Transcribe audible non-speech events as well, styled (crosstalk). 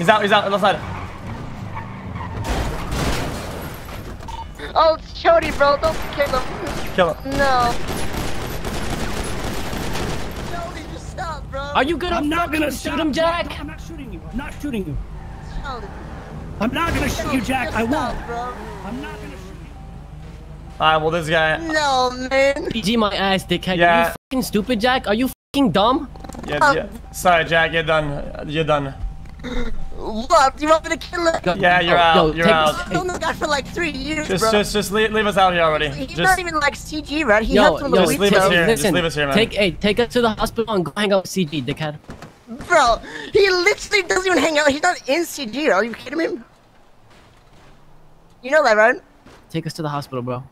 He's out, he's out, left side. Oh, it's Chody, bro. Don't kill him. Kill him. No. Chody, just stop, bro. Are you gonna I'm not gonna shoot stop. him, Jack? I'm not shooting you. I'm not shooting you. Chody, I'm not gonna shoot you, Jack. just I won't. bro. I'm not gonna shoot you. Alright, well, this guy. No, man. PG my ass, dickhead. Yeah. Are you fucking stupid, Jack? Are you fucking dumb? Yeah, yeah. Sorry, Jack, you're done. You're done. (laughs) What? You want me to kill him? Go- Yeah, you're oh, out, yo, you're take- out. I've known this guy for like three years, Just, bro. just, just leave, leave us out here already. He's Just, not even like CG, right? He Yo, helped him yo, Just leave us bro. here. Just leave us here, man. Take, hey, take us to the hospital and go hang out with CG, dickhead. Bro, he literally doesn't even hang out. He's not in CG. Are you kidding me? You know that, right? Take us to the hospital, bro.